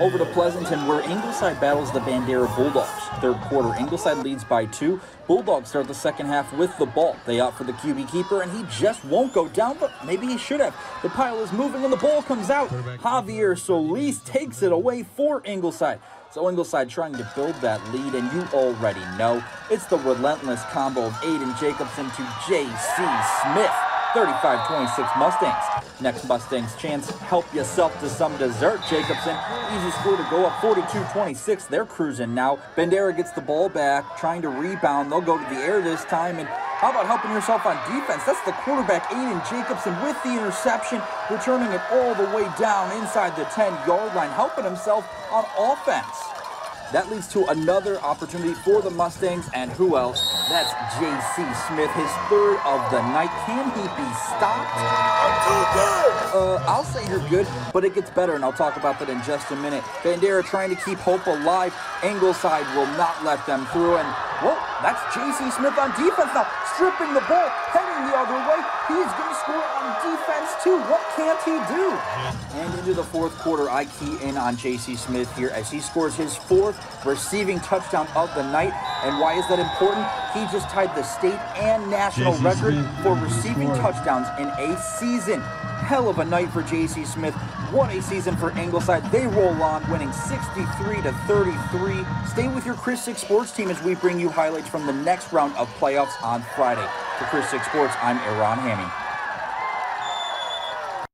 Over to Pleasanton, where Ingleside battles the Bandera Bulldogs. Third quarter, Ingleside leads by two. Bulldogs start the second half with the ball. They opt for the QB keeper, and he just won't go down, but maybe he should have. The pile is moving, and the ball comes out. Javier Solis takes it away for Ingleside. So Ingleside trying to build that lead, and you already know it's the relentless combo of Aiden Jacobson to J.C. Smith. 35-26 Mustangs. Next Mustangs chance, help yourself to some dessert, Jacobson. Easy score to go up 42-26. They're cruising now. Bandera gets the ball back, trying to rebound. They'll go to the air this time. And how about helping yourself on defense? That's the quarterback, Aiden Jacobson, with the interception, returning it all the way down inside the 10-yard line, helping himself on offense. That leads to another opportunity for the Mustangs, and who else? That's J.C. Smith, his third of the night. Can he be stopped? I'm too good. Uh, I'll say you're good, but it gets better, and I'll talk about that in just a minute. Bandera trying to keep hope alive. Ingleside will not let them through, and whoa, that's J.C. Smith on defense now, stripping the ball, heading the other way. He's going to score on defense too. What can't he do? And into the fourth quarter, I key in on J.C. Smith here as he scores his fourth receiving touchdown of the night. And why is that important? He just tied the state and national record for receiving touchdowns in a season. Hell of a night for J.C. Smith. What a season for Ingleside. They roll on, winning 63 to 33. Stay with your KRIS 6 Sports team as we bring you highlights from the next round of playoffs on Friday. For KRIS 6 Sports, I'm Aaron Hammy.